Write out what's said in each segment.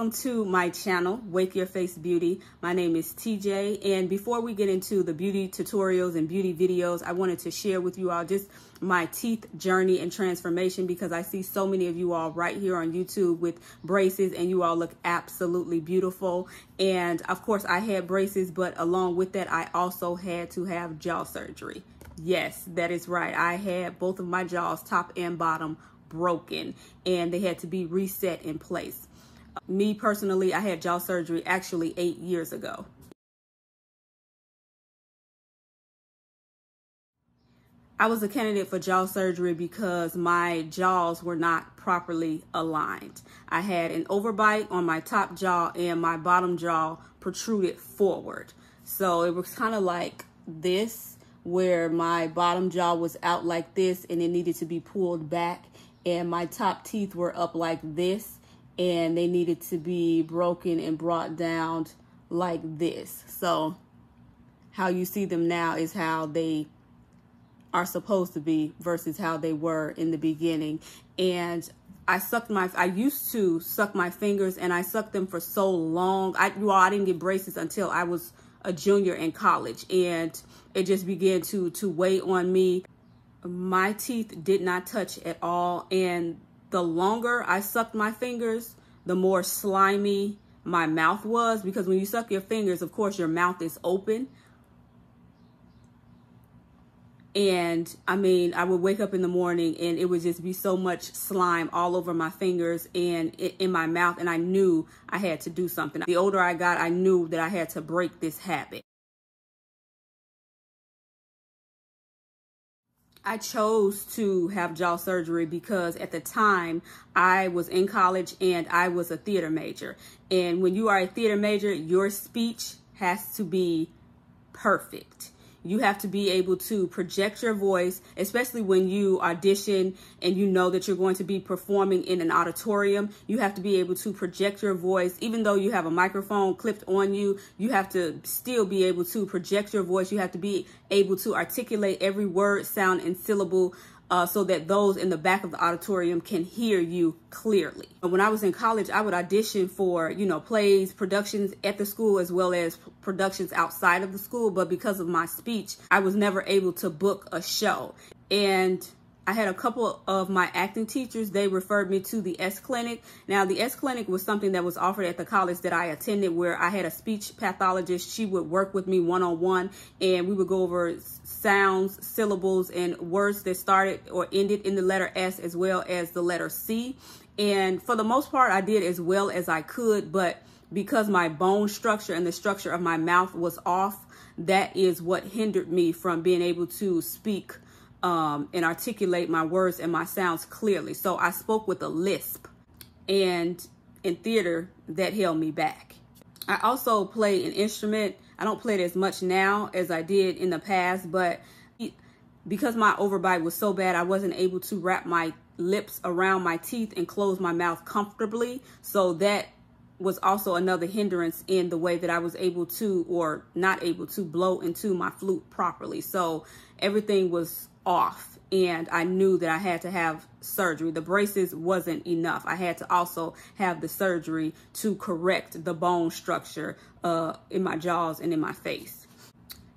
welcome to my channel, Wake Your Face Beauty. My name is TJ, and before we get into the beauty tutorials and beauty videos, I wanted to share with you all just my teeth journey and transformation because I see so many of you all right here on YouTube with braces and you all look absolutely beautiful. And of course, I had braces, but along with that, I also had to have jaw surgery. Yes, that is right. I had both of my jaws, top and bottom, broken and they had to be reset in place. Me personally, I had jaw surgery actually eight years ago. I was a candidate for jaw surgery because my jaws were not properly aligned. I had an overbite on my top jaw and my bottom jaw protruded forward. So it was kind of like this where my bottom jaw was out like this and it needed to be pulled back and my top teeth were up like this and they needed to be broken and brought down like this. So how you see them now is how they are supposed to be versus how they were in the beginning. And I sucked my, I used to suck my fingers and I sucked them for so long. I, well, I didn't get braces until I was a junior in college and it just began to, to weigh on me. My teeth did not touch at all. And the longer I sucked my fingers, the more slimy my mouth was because when you suck your fingers, of course, your mouth is open. And I mean, I would wake up in the morning and it would just be so much slime all over my fingers and in my mouth. And I knew I had to do something. The older I got, I knew that I had to break this habit. I chose to have jaw surgery because at the time I was in college and I was a theater major. And when you are a theater major, your speech has to be perfect. You have to be able to project your voice, especially when you audition and you know that you're going to be performing in an auditorium. You have to be able to project your voice. Even though you have a microphone clipped on you, you have to still be able to project your voice. You have to be able to articulate every word, sound, and syllable uh, so that those in the back of the auditorium can hear you clearly. When I was in college, I would audition for, you know, plays, productions at the school as well as productions outside of the school. But because of my speech, I was never able to book a show. And I had a couple of my acting teachers, they referred me to the S Clinic. Now, the S Clinic was something that was offered at the college that I attended where I had a speech pathologist. She would work with me one-on-one -on -one, and we would go over sounds, syllables, and words that started or ended in the letter S as well as the letter C. And for the most part, I did as well as I could, but because my bone structure and the structure of my mouth was off, that is what hindered me from being able to speak um, and articulate my words and my sounds clearly. So I spoke with a lisp and in theater that held me back. I also play an instrument. I don't play it as much now as I did in the past, but because my overbite was so bad, I wasn't able to wrap my lips around my teeth and close my mouth comfortably. So that was also another hindrance in the way that I was able to or not able to blow into my flute properly. So everything was off and I knew that I had to have surgery. The braces wasn't enough. I had to also have the surgery to correct the bone structure uh, in my jaws and in my face.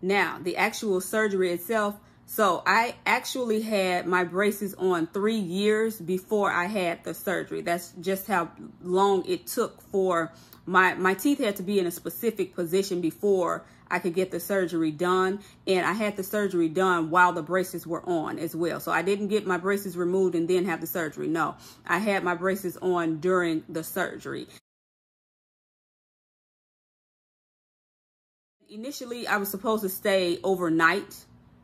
Now, the actual surgery itself, so I actually had my braces on three years before I had the surgery. That's just how long it took for my, my teeth had to be in a specific position before I could get the surgery done. And I had the surgery done while the braces were on as well. So I didn't get my braces removed and then have the surgery. No, I had my braces on during the surgery. Initially, I was supposed to stay overnight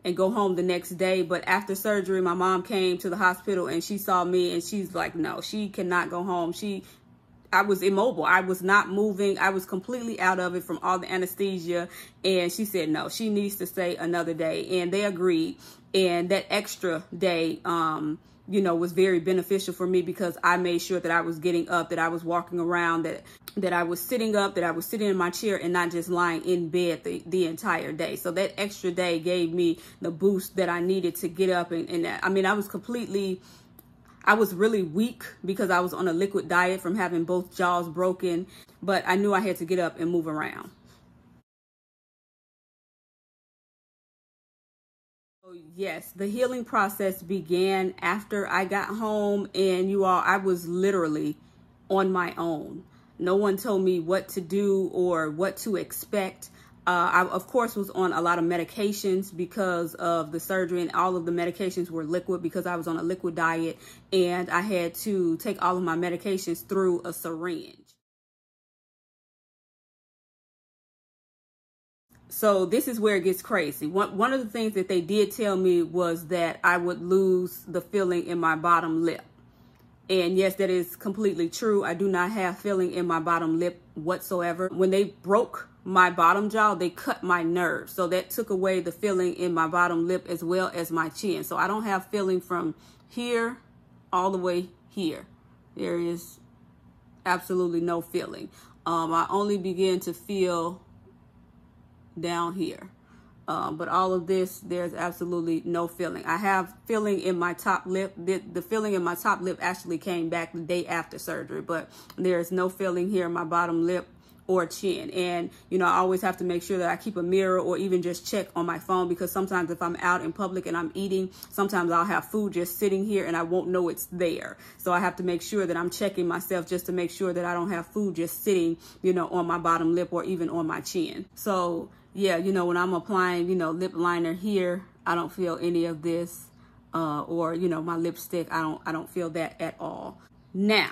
and go home the next day. But after surgery, my mom came to the hospital and she saw me and she's like, no, she cannot go home. She I was immobile. I was not moving. I was completely out of it from all the anesthesia. And she said, no, she needs to stay another day. And they agreed. And that extra day, um, you know, was very beneficial for me because I made sure that I was getting up, that I was walking around, that that I was sitting up, that I was sitting in my chair and not just lying in bed the, the entire day. So that extra day gave me the boost that I needed to get up. And, and I mean, I was completely I was really weak because I was on a liquid diet from having both jaws broken, but I knew I had to get up and move around. Yes, the healing process began after I got home, and you all, I was literally on my own. No one told me what to do or what to expect. Uh, I, of course, was on a lot of medications because of the surgery, and all of the medications were liquid because I was on a liquid diet, and I had to take all of my medications through a syringe. So this is where it gets crazy. One, one of the things that they did tell me was that I would lose the feeling in my bottom lip. And yes, that is completely true. I do not have feeling in my bottom lip whatsoever. When they broke my bottom jaw, they cut my nerve. So that took away the feeling in my bottom lip as well as my chin. So I don't have feeling from here all the way here. There is absolutely no feeling. Um, I only begin to feel down here. Um, but all of this, there's absolutely no feeling. I have feeling in my top lip. The, the feeling in my top lip actually came back the day after surgery, but there's no feeling here in my bottom lip or chin. And, you know, I always have to make sure that I keep a mirror or even just check on my phone because sometimes if I'm out in public and I'm eating, sometimes I'll have food just sitting here and I won't know it's there. So I have to make sure that I'm checking myself just to make sure that I don't have food just sitting, you know, on my bottom lip or even on my chin. So yeah, you know, when I'm applying, you know, lip liner here, I don't feel any of this. Uh, or, you know, my lipstick, I don't, I don't feel that at all. Now,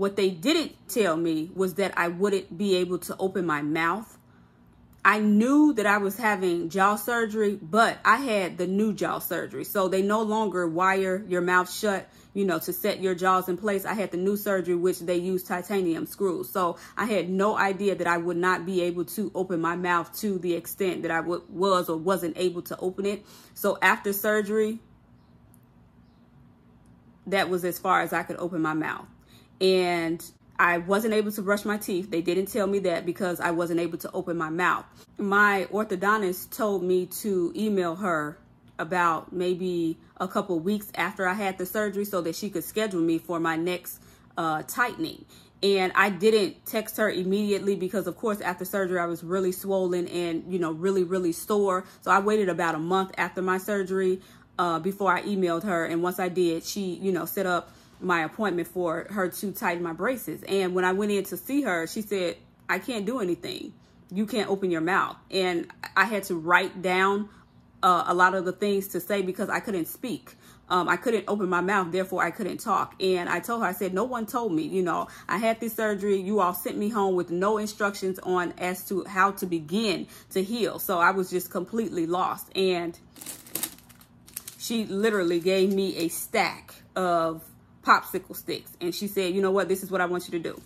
what they didn't tell me was that I wouldn't be able to open my mouth. I knew that I was having jaw surgery, but I had the new jaw surgery. So they no longer wire your mouth shut you know, to set your jaws in place. I had the new surgery, which they use titanium screws. So I had no idea that I would not be able to open my mouth to the extent that I was or wasn't able to open it. So after surgery, that was as far as I could open my mouth. And I wasn't able to brush my teeth. They didn't tell me that because I wasn't able to open my mouth. My orthodontist told me to email her about maybe a couple weeks after I had the surgery so that she could schedule me for my next uh, tightening. And I didn't text her immediately because, of course, after surgery, I was really swollen and, you know, really, really sore. So I waited about a month after my surgery uh, before I emailed her. And once I did, she, you know, set up my appointment for her to tighten my braces. And when I went in to see her, she said, I can't do anything. You can't open your mouth. And I had to write down uh, a lot of the things to say because I couldn't speak. Um, I couldn't open my mouth, therefore I couldn't talk. And I told her, I said, no one told me, you know, I had this surgery. You all sent me home with no instructions on as to how to begin to heal. So I was just completely lost. And she literally gave me a stack of popsicle sticks. And she said, you know what, this is what I want you to do.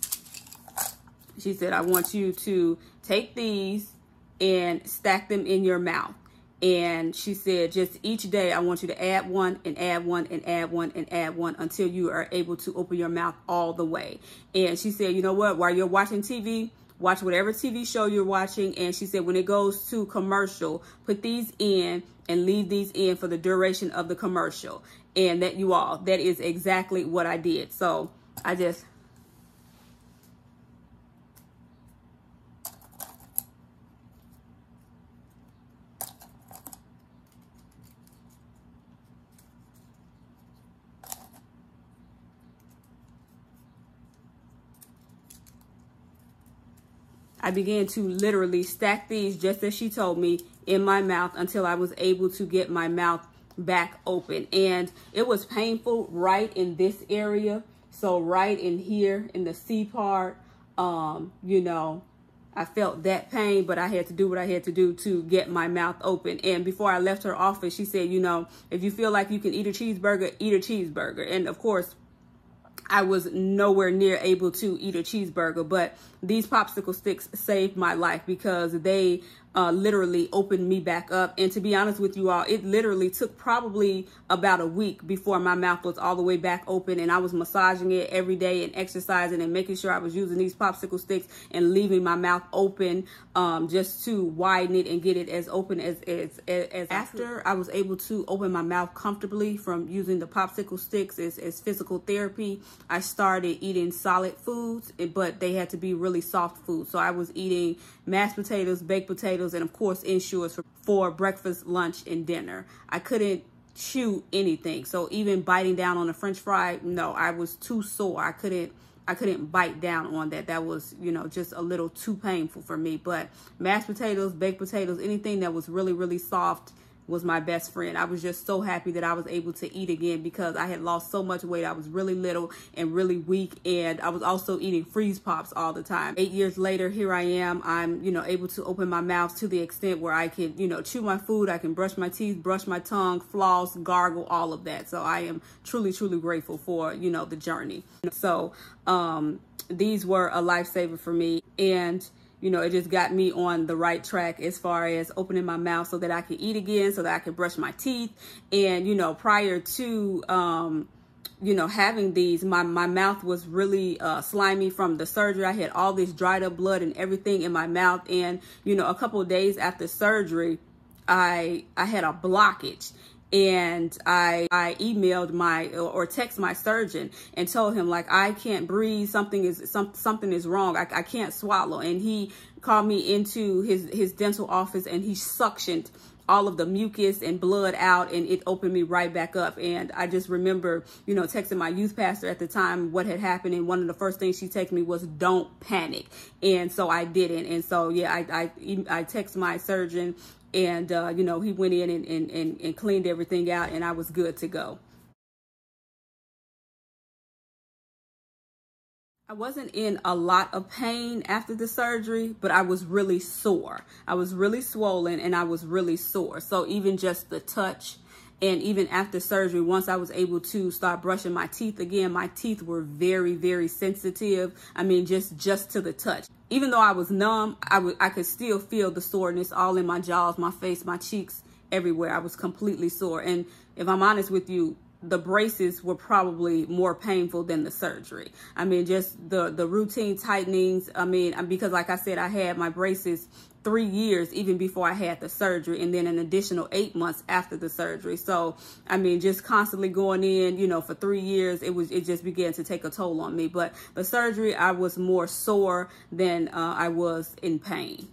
She said, I want you to take these and stack them in your mouth. And she said, just each day, I want you to add one and add one and add one and add one until you are able to open your mouth all the way. And she said, you know what? While you're watching TV, watch whatever TV show you're watching. And she said, when it goes to commercial, put these in and leave these in for the duration of the commercial. And that you all, that is exactly what I did. So I just I began to literally stack these just as she told me in my mouth until I was able to get my mouth back open. And it was painful right in this area. So right in here in the C part, um, you know, I felt that pain, but I had to do what I had to do to get my mouth open. And before I left her office, she said, you know, if you feel like you can eat a cheeseburger, eat a cheeseburger. And of course, I was nowhere near able to eat a cheeseburger, but these popsicle sticks saved my life because they uh, literally opened me back up. And to be honest with you all, it literally took probably about a week before my mouth was all the way back open and I was massaging it every day and exercising and making sure I was using these popsicle sticks and leaving my mouth open um, just to widen it and get it as open as, as, as, as after I was able to open my mouth comfortably from using the popsicle sticks as, as physical therapy, I started eating solid foods, but they had to be really soft food. So I was eating mashed potatoes, baked potatoes, and of course Ensures for, for breakfast, lunch, and dinner. I couldn't chew anything. So even biting down on a french fry, no, I was too sore. I couldn't I couldn't bite down on that. That was, you know, just a little too painful for me. But mashed potatoes, baked potatoes, anything that was really, really soft was my best friend. I was just so happy that I was able to eat again because I had lost so much weight. I was really little and really weak and I was also eating freeze pops all the time. 8 years later, here I am. I'm, you know, able to open my mouth to the extent where I can, you know, chew my food, I can brush my teeth, brush my tongue, floss, gargle, all of that. So I am truly truly grateful for, you know, the journey. So, um these were a lifesaver for me and you know, it just got me on the right track as far as opening my mouth so that I could eat again, so that I could brush my teeth. And, you know, prior to, um, you know, having these, my, my mouth was really uh, slimy from the surgery. I had all this dried up blood and everything in my mouth. And, you know, a couple days after surgery, I, I had a blockage and I I emailed my or text my surgeon and told him like I can't breathe. Something is some, something is wrong. I, I can't swallow. And he called me into his his dental office and he suctioned all of the mucus and blood out and it opened me right back up. And I just remember you know texting my youth pastor at the time what had happened. And one of the first things she texted me was don't panic. And so I didn't. And so yeah I I, I text my surgeon and, uh, you know, he went in and, and, and, and cleaned everything out and I was good to go. I wasn't in a lot of pain after the surgery, but I was really sore. I was really swollen and I was really sore. So even just the touch and even after surgery, once I was able to start brushing my teeth again, my teeth were very, very sensitive. I mean, just, just to the touch. Even though I was numb, I, I could still feel the soreness all in my jaws, my face, my cheeks, everywhere. I was completely sore. And if I'm honest with you, the braces were probably more painful than the surgery. I mean, just the, the routine tightenings. I mean, because like I said, I had my braces three years even before I had the surgery and then an additional eight months after the surgery. So, I mean, just constantly going in, you know, for three years, it was, it just began to take a toll on me. But the surgery, I was more sore than uh, I was in pain.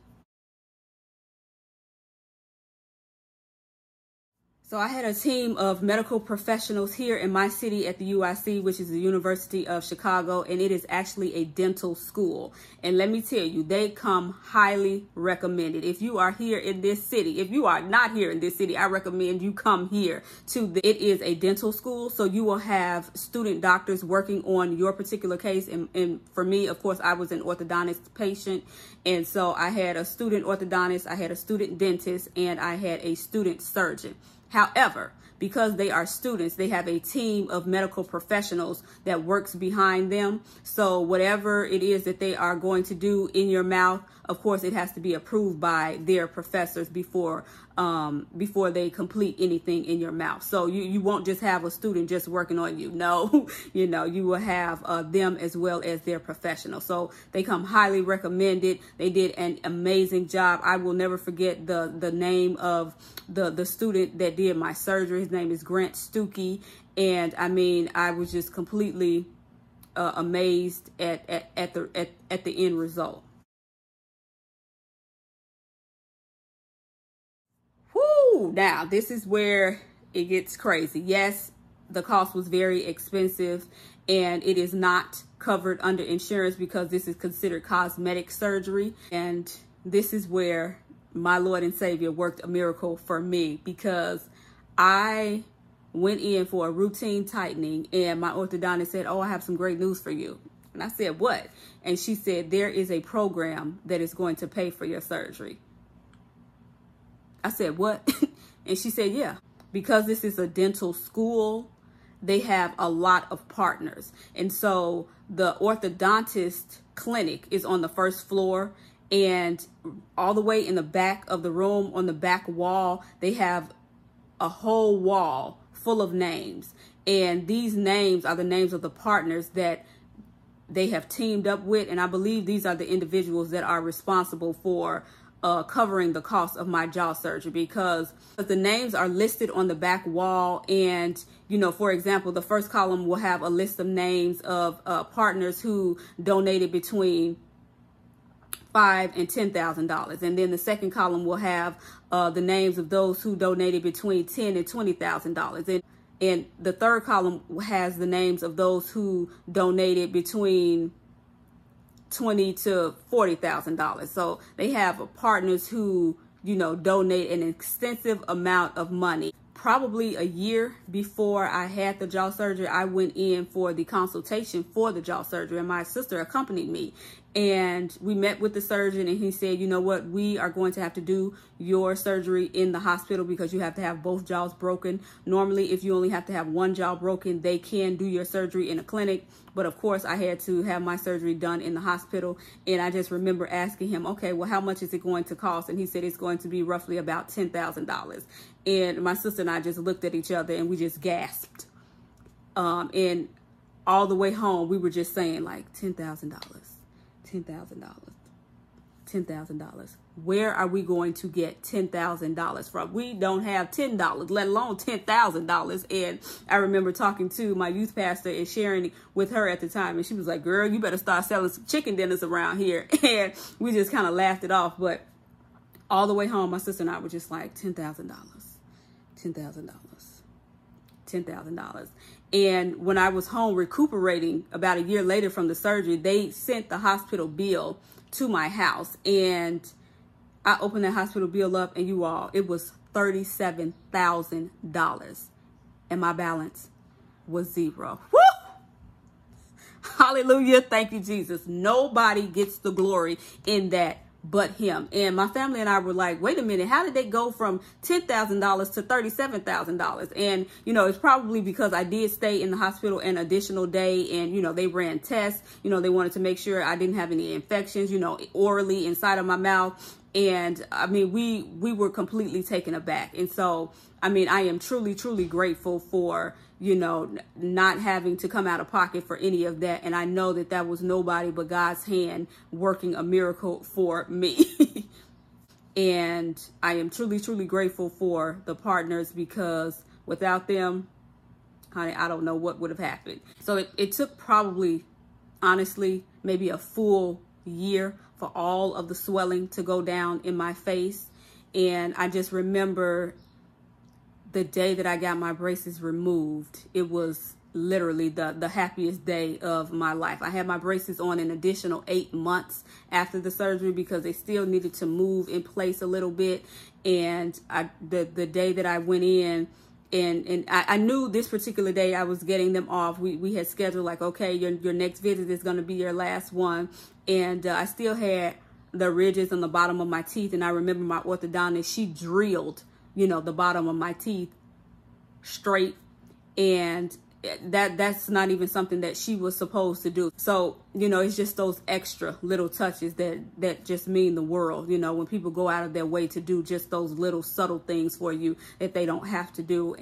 So I had a team of medical professionals here in my city at the UIC, which is the University of Chicago, and it is actually a dental school. And let me tell you, they come highly recommended. If you are here in this city, if you are not here in this city, I recommend you come here to the, it is a dental school. So you will have student doctors working on your particular case. And, and for me, of course, I was an orthodontist patient. And so I had a student orthodontist, I had a student dentist, and I had a student surgeon. However, because they are students, they have a team of medical professionals that works behind them. So whatever it is that they are going to do in your mouth, of course, it has to be approved by their professors before um, before they complete anything in your mouth. So you, you won't just have a student just working on you. No, you know, you will have uh, them as well as their professional. So they come highly recommended. They did an amazing job. I will never forget the, the name of the, the student that did my surgery. His name is Grant Stuckey. And I mean, I was just completely uh, amazed at, at, at the, at, at the end result. Now this is where it gets crazy. Yes, the cost was very expensive and it is not covered under insurance because this is considered cosmetic surgery. And this is where my Lord and Savior worked a miracle for me because I went in for a routine tightening and my orthodontist said, oh, I have some great news for you. And I said, what? And she said, there is a program that is going to pay for your surgery. I said, what? and she said, yeah, because this is a dental school, they have a lot of partners. And so the orthodontist clinic is on the first floor And all the way in the back of the room, on the back wall, they have a whole wall full of names. And these names are the names of the partners that they have teamed up with. And I believe these are the individuals that are responsible for uh, covering the cost of my jaw surgery because the names are listed on the back wall. And, you know, for example, the first column will have a list of names of uh, partners who donated between five and ten thousand dollars and then the second column will have uh, the names of those who donated between ten and twenty thousand dollars and and the third column has the names of those who donated between twenty to forty thousand dollars. So they have partners who, you know, donate an extensive amount of money. Probably a year before I had the jaw surgery, I went in for the consultation for the jaw surgery, and my sister accompanied me and we met with the surgeon and he said you know what? We are going to have to do your surgery in the hospital because you have to have both jaws broken. Normally if you only have to have one jaw broken they can do your surgery in a clinic. But of course i had to have my surgery done in the hospital and i just remember asking him okay well how much is it going to cost? And he said it's going to be roughly about ten thousand dollars. And my sister and i just looked at each other and we just gasped. Um, and all the way home we were just saying like ten thousand dollars $10,000. $10,000. Where are we going to get $10,000 from? We don't have $10, let alone $10,000. And I remember talking to my youth pastor and sharing with her at the time. And she was like, girl, you better start selling some chicken dinners around here. And we just kind of laughed it off. But all the way home, my sister and I were just like, $10,000, $10,000, $10,000. And when I was home recuperating about a year later from the surgery, they sent the hospital bill to my house. And I opened that hospital bill up, and you all, it was $37,000. And my balance was zero. Woo! Hallelujah. Thank you, Jesus. Nobody gets the glory in that but him. And my family and I were like, wait a minute, how did they go from $10,000 to $37,000? And, you know, it's probably because I did stay in the hospital an additional day and, you know, they ran tests. You know, they wanted to make sure I didn't have any infections, you know, orally inside of my mouth. And I mean, we, we were completely taken aback. And so, I mean, I am truly, truly grateful for, you know, not having to come out of pocket for any of that. And I know that that was nobody but God's hand working a miracle for me. and I am truly, truly grateful for the partners because without them, honey, I don't know what would have happened. So it, it took probably, honestly, maybe a full year for all of the swelling to go down in my face. And I just remember the day that I got my braces removed, it was literally the the happiest day of my life. I had my braces on an additional eight months after the surgery because they still needed to move in place a little bit. And I the the day that I went in and and I, I knew this particular day I was getting them off. We we had scheduled like okay, your your next visit is going to be your last one, and uh, I still had the ridges on the bottom of my teeth. And I remember my orthodontist she drilled you know, the bottom of my teeth straight and that that's not even something that she was supposed to do. So, you know, it's just those extra little touches that that just mean the world, you know, when people go out of their way to do just those little subtle things for you that they don't have to do.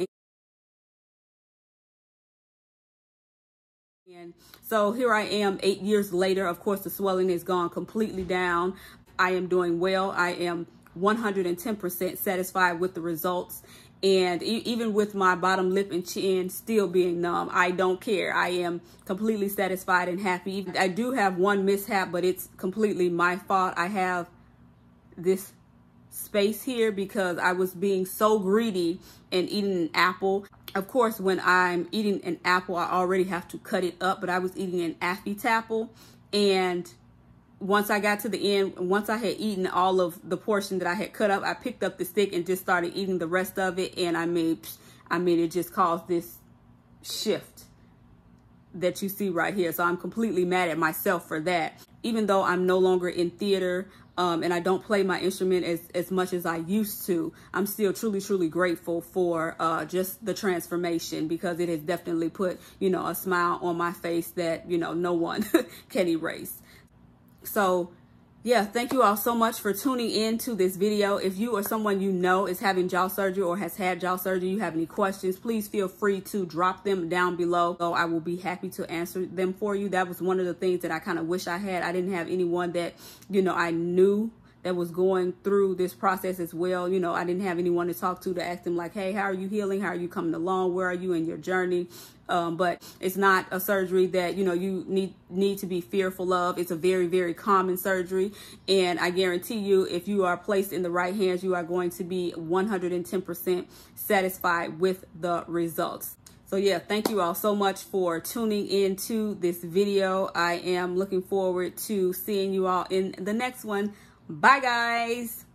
And so here I am 8 years later. Of course, the swelling is gone completely down. I am doing well. I am 110% satisfied with the results. And even with my bottom lip and chin still being numb, I don't care. I am completely satisfied and happy. I do have one mishap, but it's completely my fault. I have this space here because I was being so greedy and eating an apple. Of course, when I'm eating an apple, I already have to cut it up, but I was eating an Affy-Tapple and once I got to the end, once I had eaten all of the portion that I had cut up, I picked up the stick and just started eating the rest of it. And I made, I mean, it just caused this shift that you see right here. So I'm completely mad at myself for that. Even though I'm no longer in theater um, and I don't play my instrument as, as much as I used to, I'm still truly, truly grateful for uh, just the transformation because it has definitely put, you know, a smile on my face that, you know, no one can erase. So yeah, thank you all so much for tuning in to this video. If you or someone you know is having jaw surgery or has had jaw surgery, you have any questions, please feel free to drop them down below. So I will be happy to answer them for you. That was one of the things that I kind of wish I had. I didn't have anyone that, you know, I knew that was going through this process as well. You know, I didn't have anyone to talk to to ask them like, hey, how are you healing? How are you coming along? Where are you in your journey? Um, but it's not a surgery that you know you need need to be fearful of. It's a very very common surgery, and I guarantee you, if you are placed in the right hands, you are going to be 110% satisfied with the results. So yeah, thank you all so much for tuning into this video. I am looking forward to seeing you all in the next one. Bye, guys.